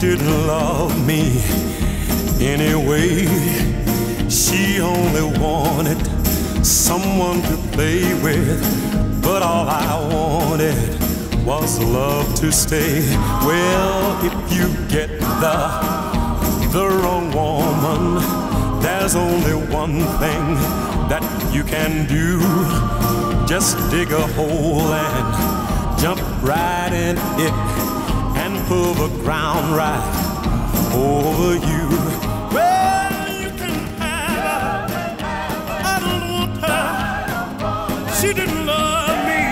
didn't love me anyway. She only wanted someone to play with, but all I wanted was love to stay. Well, if you get the the wrong woman, there's only one thing that you can do. Just dig a hole and jump right in it pull ground right over you. Well, you can have her. I don't want her. She didn't love me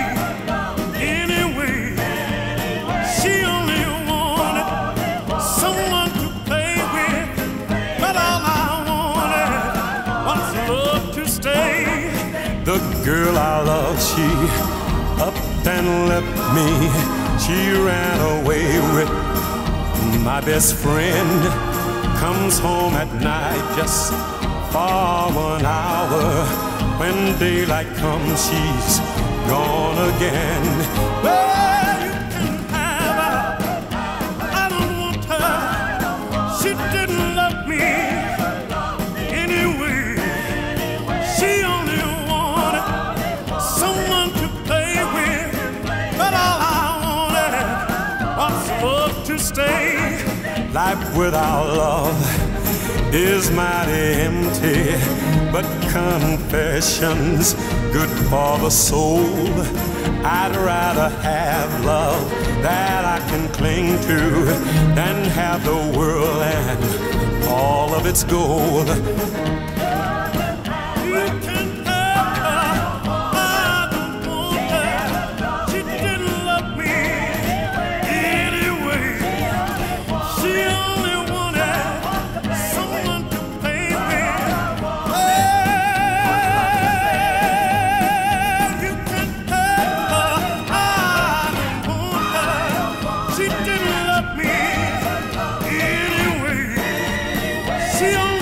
anyway. She only wanted someone to play with. But all I wanted was love to stay. The girl I love, she up and left me. She ran away my best friend. Comes home at night just for one hour. When daylight comes, she's gone again. Stay. Life without love is mighty empty, but confessions good for the soul. I'd rather have love that I can cling to than have the world and all of its gold. 需要。